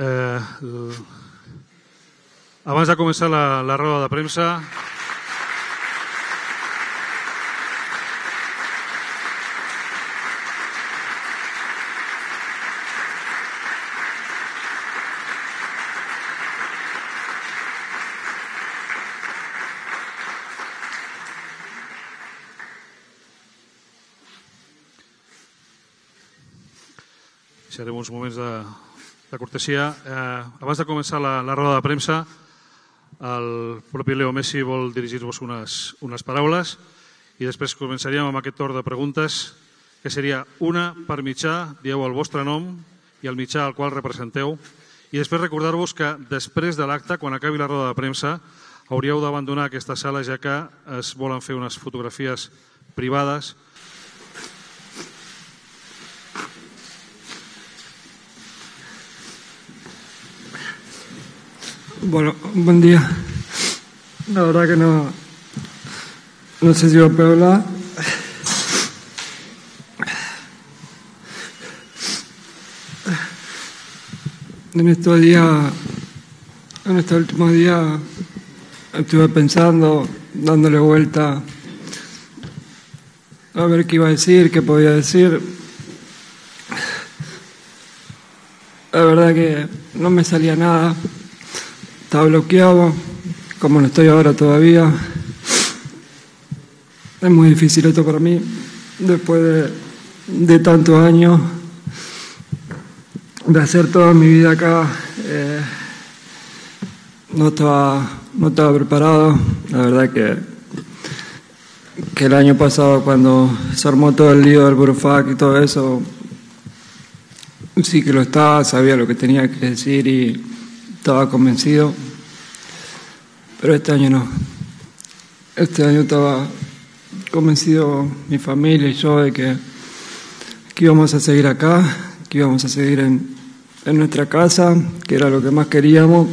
Eh, abans de començar la, la roda de premsa, deixarem uns moments de, de cortesia. Eh, abans de començar la, la roda de premsa, el propi Leo Messi vol dirigir-vos unes, unes paraules i després començaríem amb aquest torn de preguntes que seria una per mitjà, dieu el vostre nom i el mitjà al qual representeu i després recordar-vos que després de l'acte, quan acabi la roda de premsa, hauríeu d'abandonar aquesta sala ja que es volen fer unes fotografies privades Bueno, buen día. La verdad que no, no sé si a poder hablar. En estos días, en estos últimos días, estuve pensando, dándole vuelta a ver qué iba a decir, qué podía decir. La verdad que no me salía nada. Estaba bloqueado, como no estoy ahora todavía. Es muy difícil esto para mí, después de, tantos años de hacer toda mi vida acá. eh, no, estaba, no estaba preparado. La verdad que, que el año pasado, cuando se armó todo el lío del Burofac y todo eso, sí que lo estaba, sabía lo que tenía que decir y estaba convencido, pero este año no. Este año estaba convencido mi familia y yo de que, que íbamos a seguir acá, que íbamos a seguir en, en nuestra casa, que era lo que más queríamos